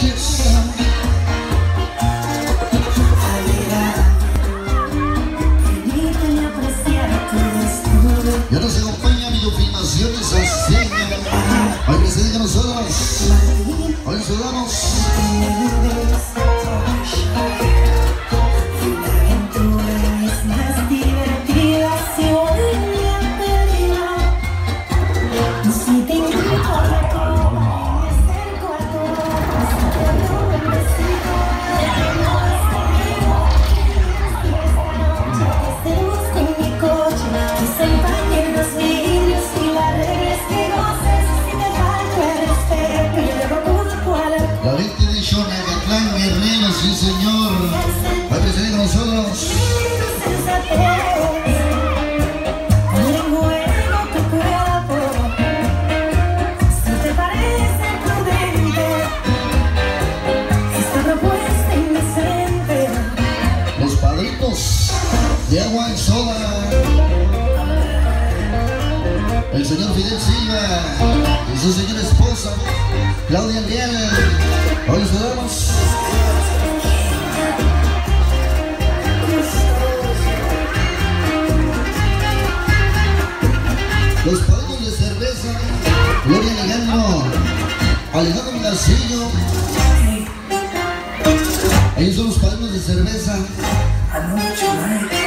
Eu não sei acompanha, meu filho, mas eu não sei, Senhor. Vai precisar que nós. Sí señor. Hoy presente con nosotros. Los padrinos de agua y soda. El señor Fidel Silva y su señora esposa, Claudia Leal. Los padrinos de cerveza, Gloria Alejandro, Alejandro Garcillo. Ellos son los padrinos de cerveza. anoche